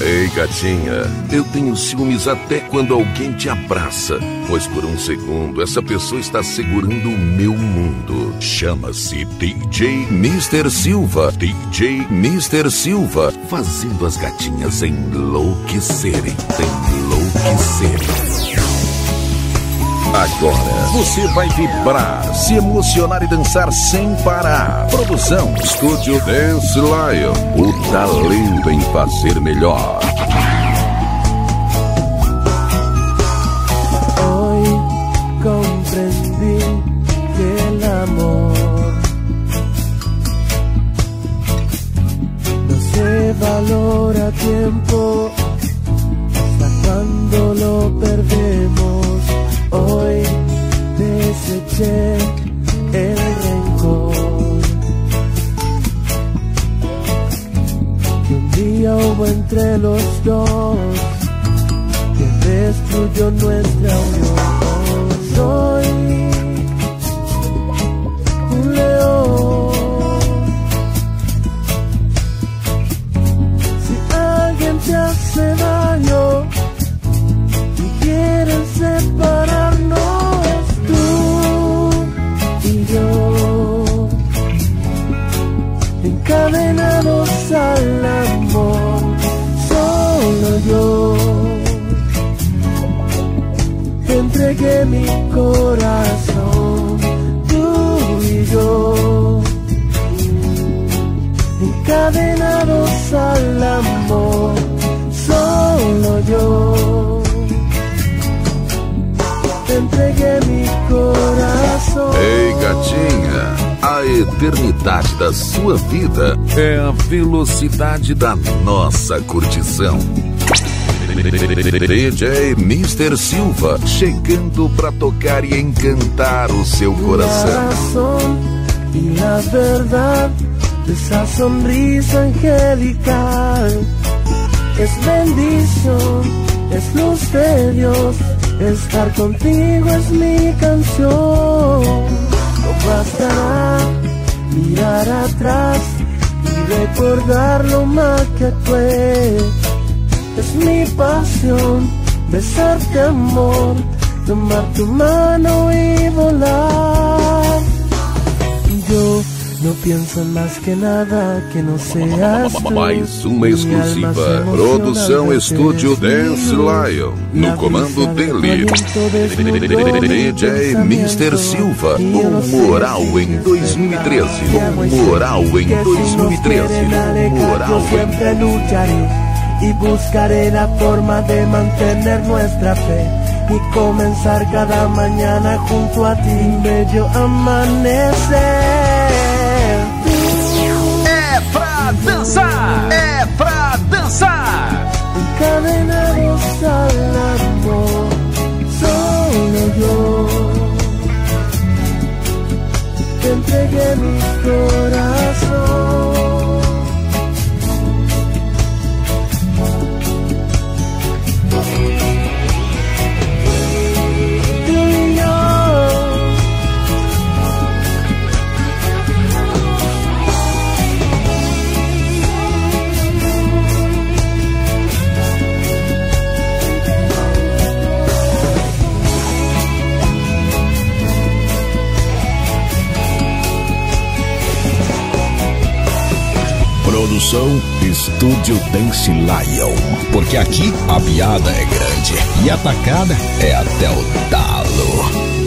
Ei, gatinha, eu tenho ciúmes até quando alguém te abraça, pois por um segundo essa pessoa está segurando o meu mundo. Chama-se DJ Mr. Silva. DJ Mr. Silva, fazendo as gatinhas enlouquecerem. Enlouquecerem. Agora você vai vibrar, se emocionar e dançar sem parar. Produção Estúdio Dance Lion. O talento em fazer melhor. Hoy comprendí que el amor no se valora tiempo entre los dos que destruyó nuestra unión. Soy un león. Si alguien te hace entregué mi corazón, tú y yo, encadenados al amor, solo yo, te entregué mi corazón. Ei, gatinha, a eternidade da sua vida é a velocidade da nossa curtição. DJ Mr. Silva, chegando pra tocar e encantar o seu coração. razón y la verdad de esa sonrisa angelical es bendición, es luz de Dios. Estar contigo es mi canción. No bastará mirar atrás y recordar lo mal que fue. Es mi pasión besarte amor, tomar tu mano y volar. Yo no pienso en más que nada que no seas tú. Mais uma exclusiva. Produção Estúdio Dance. Lion. No comando dele. DJ Mr. Silva, o moral em es 2013. verdad. Y hago O moral em que si nos 2013. quieren O alejar, moral em siempre lucharé y buscaré la forma de mantener nuestra fe y comenzar cada mañana junto a ti, bello amanecer. É pra dançar! É pra dançar! encadenados al amor, solo yo te entregué mi corazón. Produção Estúdio Dance Lion. Porque aqui a piada é grande e a tacada é até o talo.